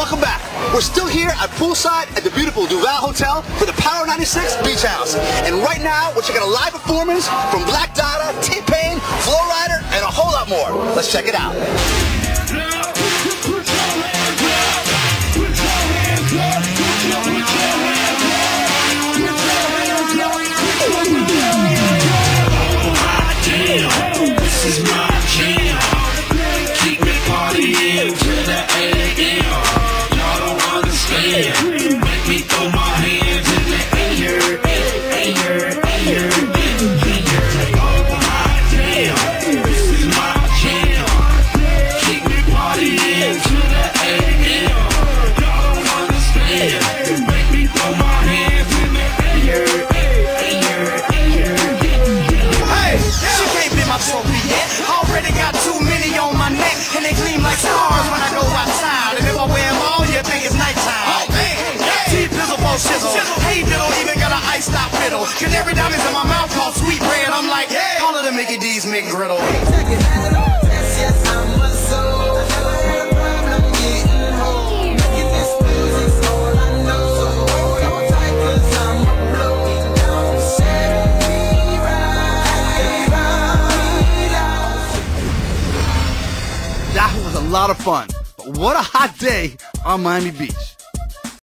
Welcome back. We're still here at poolside at the beautiful Duval Hotel for the Power 96 Beach House. And right now, we're checking a live performance from Black Dada, T-Pain, Flo Rida, and a whole lot more. Let's check it out. Understand. Hey, diddle, even got an iced out fiddle. Canary diamonds in my mouth called sweet bread. I'm like, yeah, call it a Mickey D's McGriddle. That was a lot of fun. But what a hot day on Miami Beach.